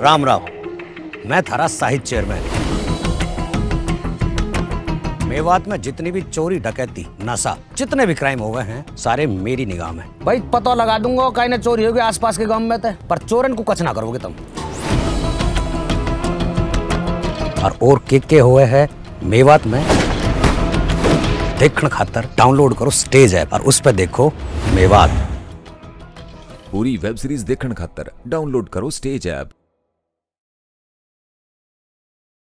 राम राम। मैं थारा साहित्य चेयरमैन। मेवात में जितनी भी चोरी डकैती नशा जितने भी क्राइम हो गए हैं सारे मेरी निगाह में। भाई पता लगा दूँगा कहीं ना चोरी होगी आसपास के गाँव में थे पर चोरन को कुछ ना करोगे तुम। और और के के हुए हैं मेवात में? देखने खातर डाउनलोड करो स्टेज ऐप और उस पर देखो मेवात। पूरी वेब सीरीज़ देखने खातर डाउनलोड करो स्टेज ऐप